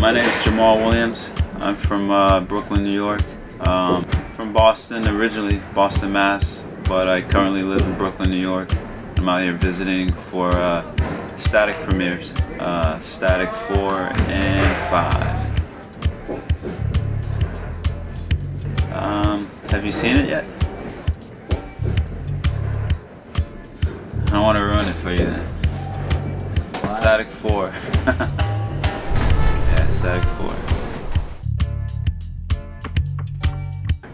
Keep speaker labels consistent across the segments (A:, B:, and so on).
A: My name is Jahmal Williams. I'm from uh, Brooklyn, New York. Um, from Boston originally, Boston, Mass. But I currently live in Brooklyn, New York. I'm out here visiting for uh, Static premieres. Uh, Static 4 and 5. Um, have you seen it yet? I don't want to ruin it for you then. Static 4. Static 4.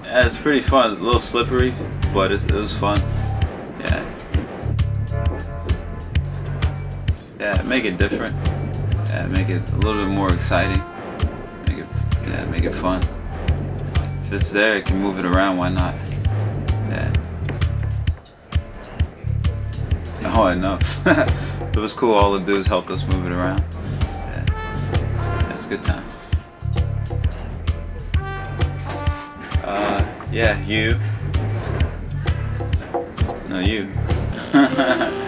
A: Yeah, it's pretty fun. A little slippery, but it was fun. Yeah. Yeah, make it different. Yeah, make it a little bit more exciting. Make it, yeah, make it fun. If it's there, you can move it around. Why not? Yeah. Oh, I know. it was cool. All the dudes helped us move it around. Good time. Uh, yeah, you. No, you.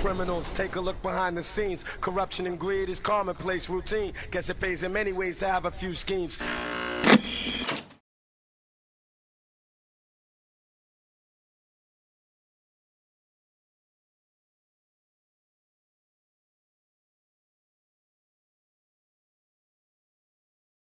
B: criminals. Take a look behind the scenes. Corruption and greed is commonplace routine. Guess it pays in many ways to have a few schemes.